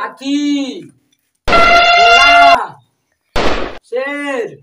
Aqui! Olá! Cheiro!